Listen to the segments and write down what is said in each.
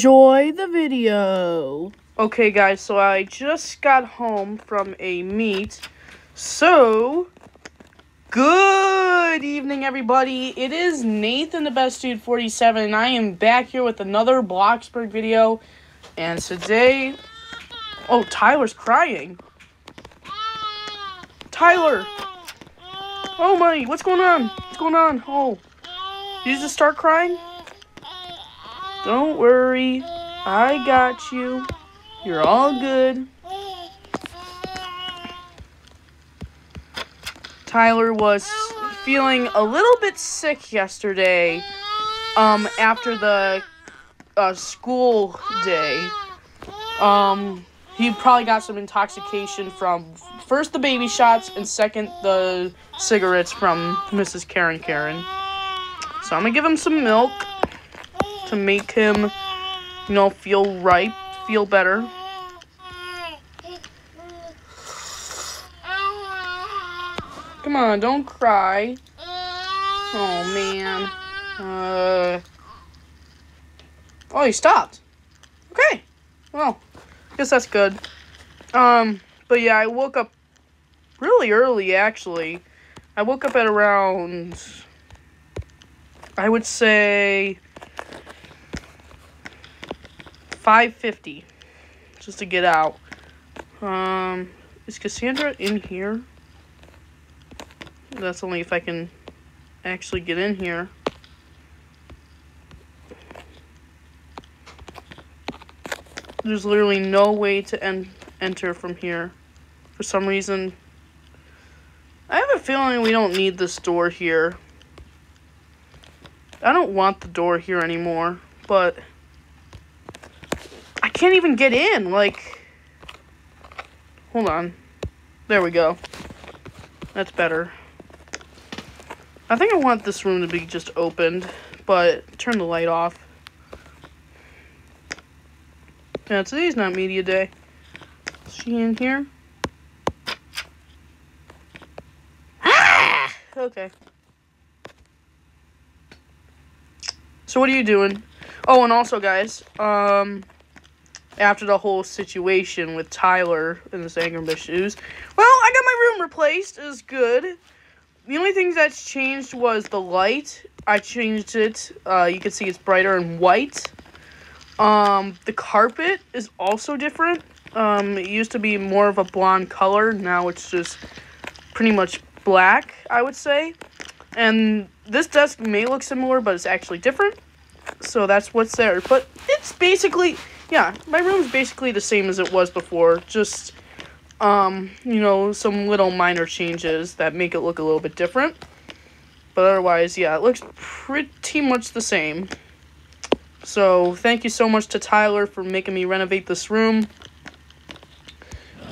Enjoy the video. Okay, guys, so I just got home from a meet. So, good evening, everybody. It is Nathan the Best Dude 47, and I am back here with another Bloxburg video. And today, oh, Tyler's crying. Tyler! Oh my, what's going on? What's going on? Oh, did you just start crying? Don't worry, I got you. You're all good. Tyler was feeling a little bit sick yesterday um after the uh, school day. Um he probably got some intoxication from first the baby shots and second the cigarettes from Mrs. Karen Karen. So I'm to give him some milk to make him you know feel right, feel better. Come on, don't cry. Oh, man. Uh... Oh, he stopped. Okay. Well, I guess that's good. Um, but yeah, I woke up really early, actually. I woke up at around, I would say, 5.50, just to get out. Um, is Cassandra in here? That's only if I can actually get in here. There's literally no way to en enter from here. For some reason. I have a feeling we don't need this door here. I don't want the door here anymore, but can't even get in. Like, hold on. There we go. That's better. I think I want this room to be just opened, but turn the light off. Yeah, today's not media day. Is she in here? Ah! Okay. So what are you doing? Oh, and also, guys, um, after the whole situation with Tyler and the Sangerbish shoes, well, I got my room replaced. Is good. The only thing that's changed was the light. I changed it. Uh, you can see it's brighter and white. Um, the carpet is also different. Um, it used to be more of a blonde color. Now it's just pretty much black, I would say. And this desk may look similar, but it's actually different. So that's what's there. But it's basically, yeah, my room's basically the same as it was before. Just, um, you know, some little minor changes that make it look a little bit different. But otherwise, yeah, it looks pretty much the same. So, thank you so much to Tyler for making me renovate this room.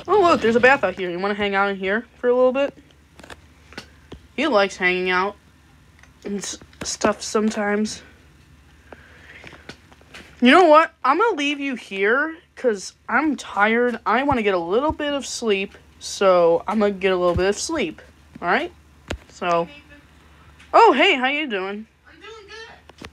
Oh, look, there's a bath out here. You want to hang out in here for a little bit? He likes hanging out and stuff sometimes. You know what? I'm going to leave you here because I'm tired. I want to get a little bit of sleep, so I'm going to get a little bit of sleep. All right? So, oh, hey, how you doing? I'm doing good.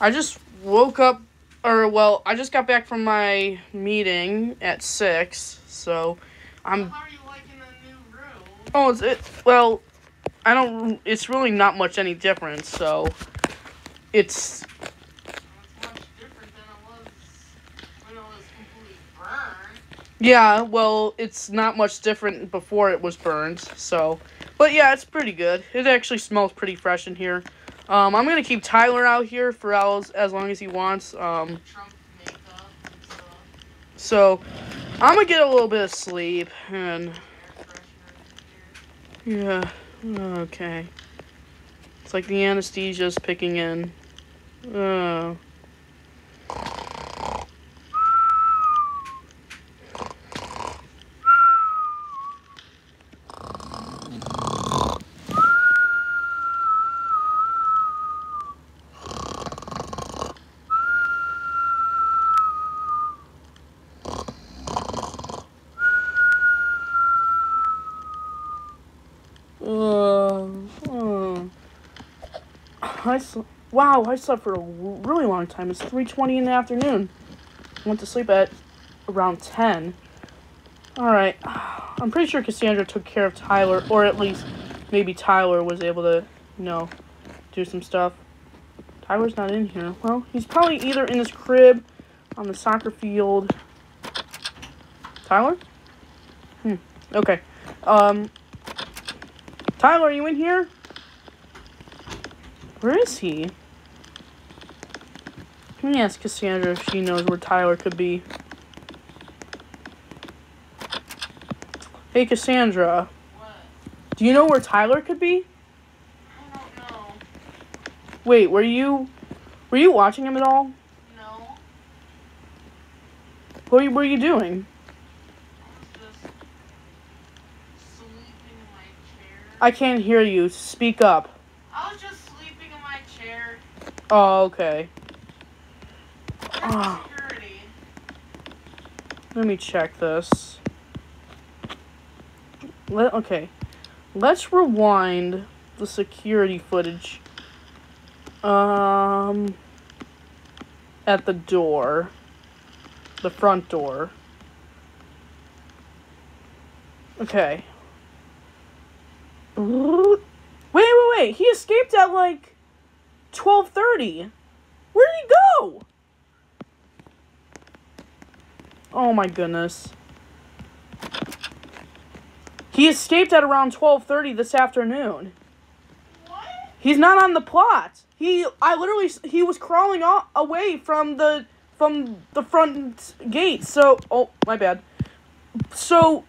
I just woke up, or well, I just got back from my meeting at six, so I'm. How are you liking the new room? Oh, it's it. Well, I don't. It's really not much any different. So, it's much different than it was when it was completely burned. Yeah. Well, it's not much different before it was burned. So, but yeah, it's pretty good. It actually smells pretty fresh in here. Um, I'm gonna keep Tyler out here for as as long as he wants. Um, so I'm gonna get a little bit of sleep and. Yeah. Okay. It's like the anesthesia's picking in. Oh. Uh, uh. I sl- wow, I slept for a really long time. It's 3:20 in the afternoon. I went to sleep at around 10. Alright. I'm pretty sure Cassandra took care of Tyler, or at least maybe Tyler was able to, you know, do some stuff. Tyler's not in here. Well, he's probably either in his crib, on the soccer field. Tyler? Hmm. Okay. Um. Tyler, are you in here? Where is he? Let me ask Cassandra if she knows where Tyler could be. Hey, Cassandra. What? Do you know where Tyler could be? I don't know. Wait, were you were you watching him at all? No. What were you, what were you doing? I was just sleeping in my chair. I can't hear you. Speak up. I was just sleeping in my chair. Oh, okay. Ah. Let me check this. Let okay. Let's rewind the security footage. Um at the door. The front door. Okay. Wait, wait, wait. He escaped at like 12:30. Where did he go? Oh my goodness. He escaped at around 12:30 this afternoon. What? He's not on the plot. He I literally he was crawling o- away from the from the front gate. So, oh, my bad. So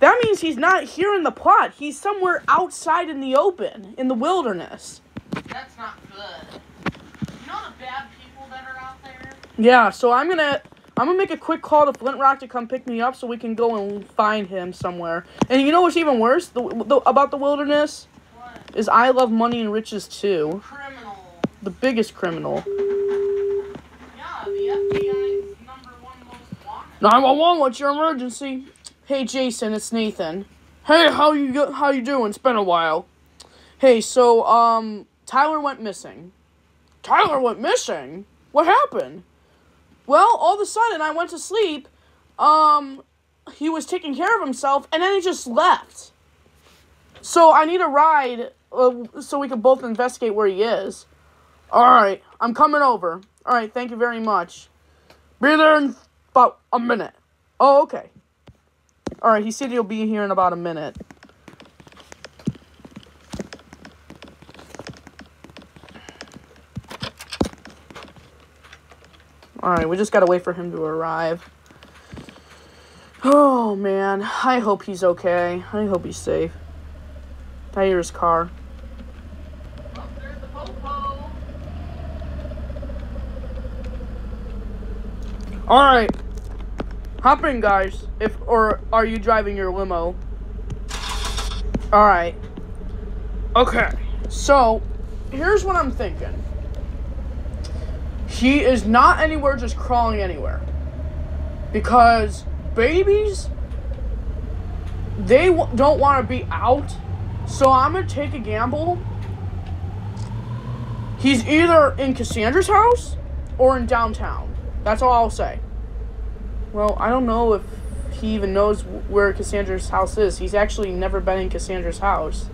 that means he's not here in the plot. He's somewhere outside in the open, in the wilderness. That's not good. You know the bad people that are out there? Yeah, so I'm gonna I'm gonna make a quick call to Flint Rock to come pick me up so we can go and find him somewhere. And you know what's even worse the, the, about the wilderness What? is I love money and riches too. Criminal. The biggest criminal. Yeah, the FBI's number one most wanted. 911, what's your emergency? Hey Jason, it's Nathan. Hey, how you how you doing? It's been a while. Hey, so um Tyler went missing. Tyler went missing? What happened? Well, all of a sudden I went to sleep. Um he was taking care of himself and then he just left. So I need a ride uh, so we can both investigate where he is. All right, I'm coming over. All right, thank you very much. Be there in about a minute. Oh, okay. All right, he said he'll be here in about a minute. All right, we just gotta wait for him to arrive. Oh man, I hope he's okay. I hope he's safe. I hear his car. Oh, the. All right, hop in, guys. If or are you driving your limo? All right. Okay. So, here's what I'm thinking. He is not anywhere just crawling anywhere. Because babies they w- don't want to be out. So I'm going to take a gamble. He's either in Cassandra's house or in downtown. That's all I'll say. Well, I don't know if he even knows where Cassandra's house is. He's actually never been in Cassandra's house.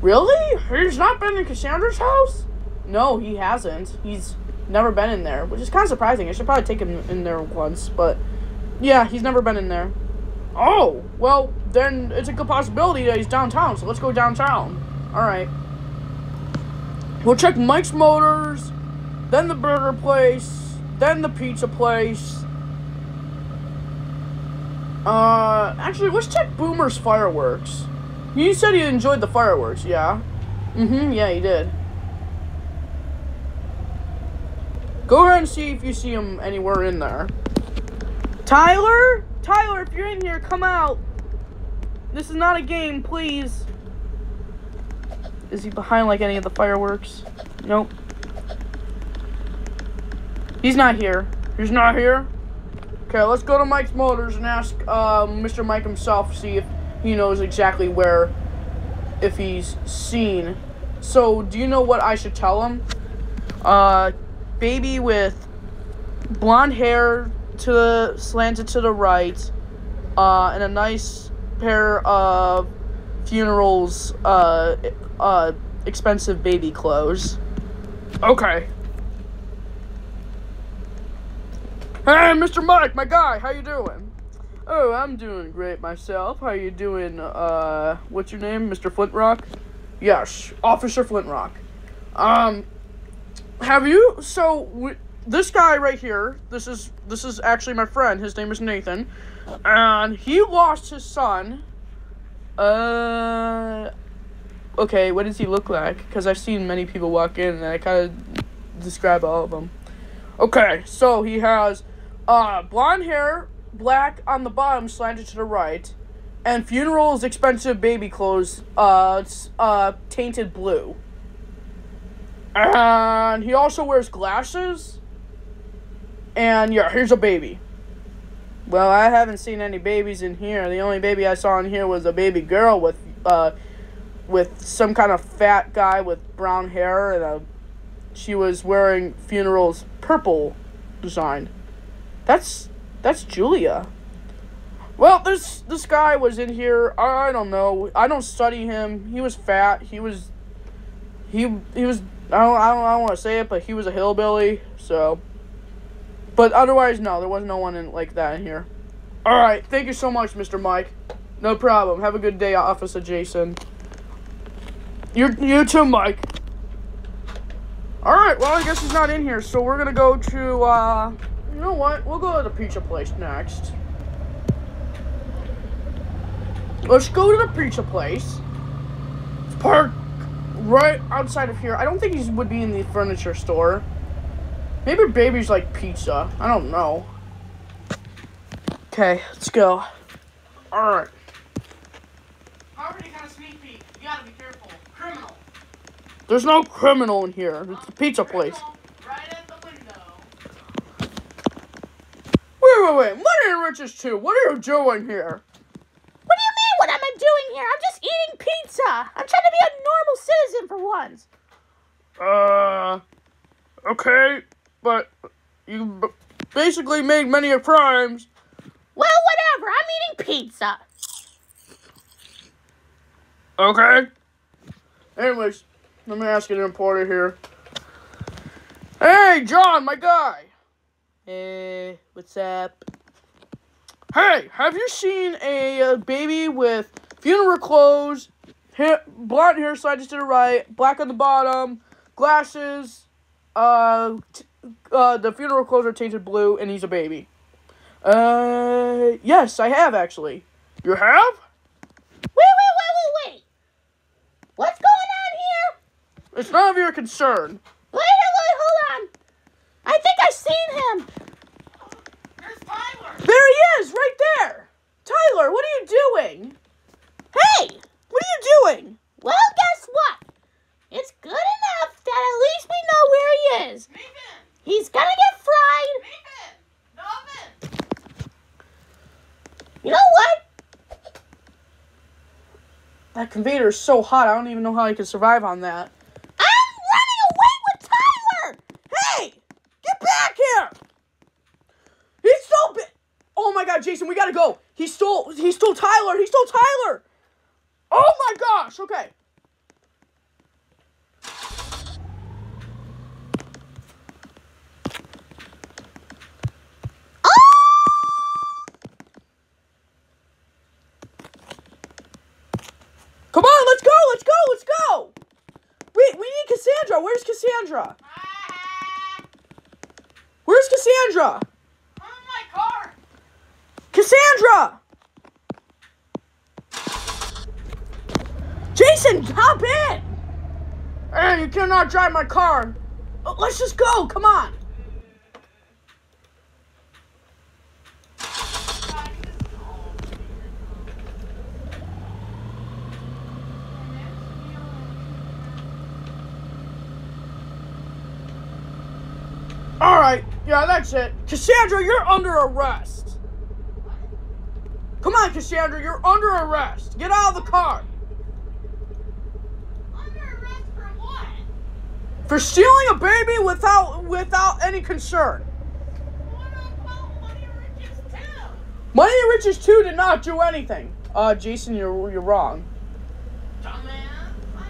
Really? He's not been in Cassandra's house? No, he hasn't. He's never been in there, which is kind of surprising. I should probably take him in there once, but yeah, he's never been in there. Oh, well, then it's a good possibility that he's downtown, so let's go downtown. Alright. We'll check Mike's Motors, then the burger place, then the pizza place. Uh, actually, let's check Boomer's fireworks. You said you enjoyed the fireworks, yeah? Mm-hmm, yeah, he did. Go ahead and see if you see him anywhere in there. Tyler? Tyler, if you're in here, come out. This is not a game, please. Is he behind like any of the fireworks? Nope. He's not here. He's not here. Okay, let's go to Mike's Motors and ask uh, Mr. Mike himself, see if he knows exactly where, if he's seen. So, do you know what I should tell him? Uh, baby with blonde hair to the slanted to the right, uh, and a nice pair of funerals, uh, uh, expensive baby clothes. Okay. Hey, Mr. Mike, my guy, how you doing? Oh, I'm doing great myself. How you doing? Uh, what's your name, Mr. Flintrock? Yes, Officer Flintrock. Um, have you? So w- this guy right here. This is this is actually my friend. His name is Nathan, and he lost his son. Uh, okay. What does he look like? Because I've seen many people walk in, and I kind of describe all of them. Okay, so he has uh blonde hair, black on the bottom, slanted to the right, and funerals expensive baby clothes, uh, uh, tainted blue. And he also wears glasses. And yeah, here's a baby. Well, I haven't seen any babies in here. The only baby I saw in here was a baby girl with uh with some kind of fat guy with brown hair and a she was wearing funerals purple design. That's that's Julia. Well, this this guy was in here. I don't know. I don't study him. He was fat. He was he he was I don't I don't, I don't want to say it, but he was a hillbilly. So, but otherwise, no, there was no one in like that in here. All right, thank you so much, Mr. Mike. No problem. Have a good day, Officer Jason. You you too, Mike. All right. Well, I guess he's not in here, so we're gonna go to. uh You know what? We'll go to the pizza place next. Let's go to the pizza place. It's parked right outside of here. I don't think he would be in the furniture store. Maybe babies like pizza. I don't know. Okay, let's go. Alright. Already got a sneak peek. You gotta be careful. Criminal. There's no criminal in here. It's the pizza place. Right at the window. Wait, wait, wait. Money and riches too. What are you doing here? What do you mean? What am I doing here? I'm just eating pizza. I'm trying to be a normal citizen for once. Uh. Okay, but you b- basically made many of crimes. Well, whatever. I'm eating pizza. Okay. Anyways, let me ask an importer here. Hey, John, my guy. Hey, what's up? Hey, have you seen a, uh baby with funeral clothes, hair, blonde hair side to the right, black on the bottom, glasses, uh, t- uh, the funeral clothes are tainted blue, and he's a baby? Uh, yes, I have actually. You have? Wait, wait, wait, wait, wait. What's going on here? It's none of your concern. Wait, wait, hold on. I think I've seen him. There's Tyler. There he is, right there. Tyler, what are you doing? Hey, What are you doing? well, guess what? It's good enough that at least we know where he is. Nathan. He's gonna get fried. Nathan. You know what? That conveyor is so hot. I don't even know how I can survive on that. I'm running away with Tyler. Hey, get back here! He stole. Oh my God, Jason, we gotta go. He stole. He stole Tyler. He stole Tyler. Oh my gosh. Okay. Come on, let's go, let's go, let's go. We we need Cassandra. Where's Cassandra? Ah, Where's Cassandra? I'm in my car. Cassandra! Jason, hop in! Hey, you cannot drive my car. Uh, Let's just go, come on. All right, yeah, that's it. Cassandra, you're under arrest. Come on, Cassandra, you're under arrest. Get out of the car. Under arrest for what? For stealing a baby without without any concern. Money and Riches 2 did not do anything. Uh, Jason, you're, you're wrong. Dumbass. I,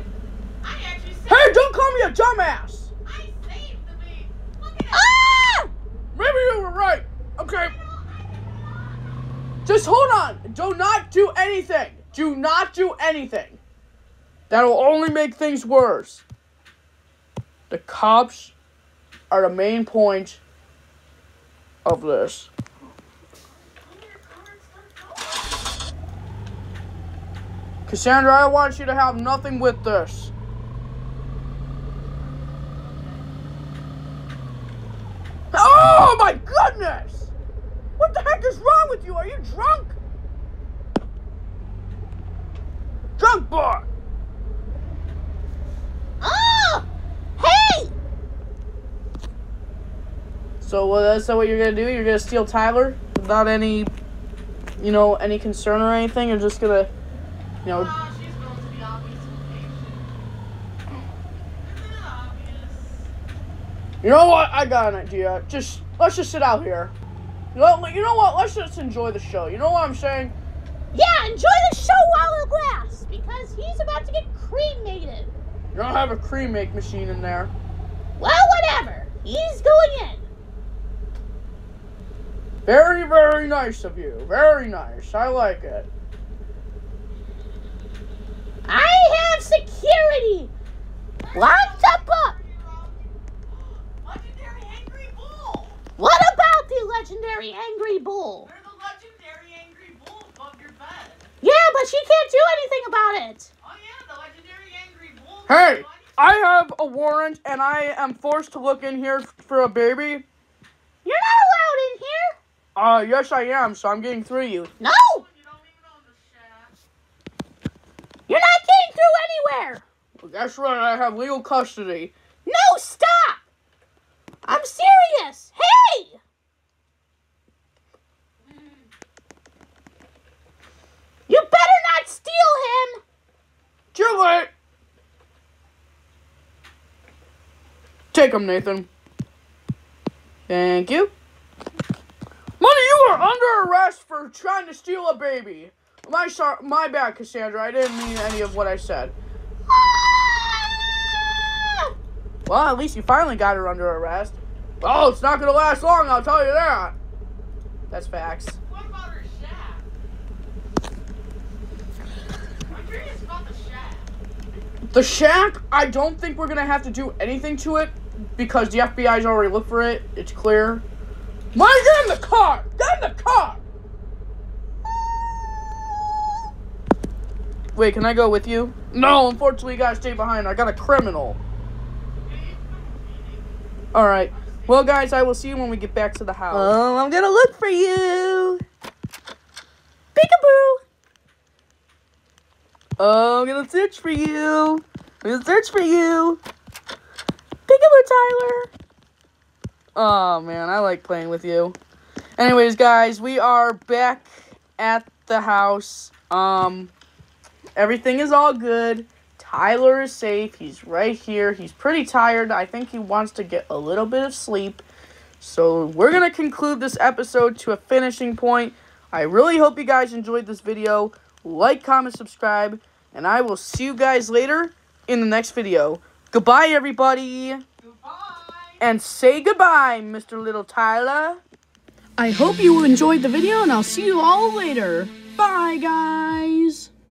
I Hey, don't call me a dumbass! I saved the baby. Look at. Ah! Maybe you were right. Okay. Just hold on. Do not do anything. Do not do anything. That'll only make things worse. The cops are the main point of this. Cassandra, I want you to have nothing with this. Oh my goodness! What the heck is wrong with you? Are you drunk? Drunk boy! Oh! Hey! So uh, that's what you're gonna do? You're gonna steal Tyler without any, you know, any concern or anything? You're just gonna, you know, she's going to the obvious location. Isn't it obvious? you know what? I got an idea. Just let's just sit out here. You know, you know what? Let's just enjoy the show. You know what I'm saying? Yeah, enjoy the show while it lasts, because he's about to get cremated. You don't have a cremate machine in there. Well, whatever. He's going in. Very, very nice of you. Very nice. I like it. I have security. Locked up up. Legendary Angry Bull! What about the legendary Angry Bull? They're the legendary Angry Bull above your bed. Yeah, but she can't do anything about it. Oh yeah, the legendary Angry Bull. Hey, I have a warrant and I am forced to look in here for a baby. You're not allowed in here. Uh, yes, I am, so I'm getting through you. No, You don't even own the shack. you're not getting through anywhere. Well, guess what? I have legal custody. No, stop. I'm serious. Hey! You better not steal him. Late. Take him, Nathan. Thank you. Money, you are under arrest for trying to steal a baby. My sor- my bad, Cassandra. I didn't mean any of what I said. Well, at least you finally got her under arrest. Oh, it's not gonna last long, I'll tell you that. That's facts. What about her shack? I'm curious about the shack. The shack, I don't think we're gonna have to do anything to it because the FBI's already looked for it. It's clear. Mike, get in the car! Get in the car! Wait, can I go with you? No, unfortunately, you gotta stay behind. I got a criminal. Alright. Well, guys, I will see you when we get back to the house. Oh, I'm gonna look for you. Peekaboo. Oh, I'm gonna search for you. I'm gonna search for you. Peekaboo, Tyler. Oh man, I like playing with you. Anyways, guys, we are back at the house. Um everything is all good. Tyler is safe. He's right here. He's pretty tired. I think he wants to get a little bit of sleep. So, we're going to conclude this episode to a finishing point. I really hope you guys enjoyed this video. Like, comment, subscribe, and I will see you guys later in the next video. Goodbye, everybody. And say goodbye, Mr. Little Tyler. I hope you enjoyed the video and I'll see you all later. Bye, guys.